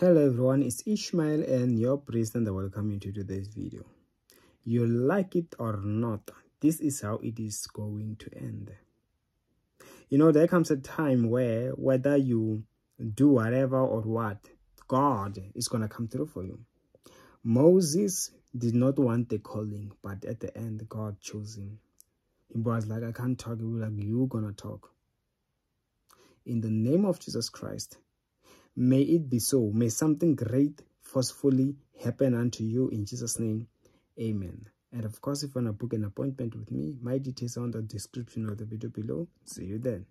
Hello everyone, it's Ishmael N your priest and I welcome you to today's video. You like it or not, this is how it is going to end. You know, there comes a time where whether you do whatever or what, God is going to come through for you. Moses did not want the calling, but at the end, God chose him. He was like, I can't talk. He was like, you're going to talk. In the name of Jesus Christ, May it be so. May something great forcefully happen unto you in Jesus' name. Amen. And of course, if you want to book an appointment with me, my details are on the description of the video below. See you then.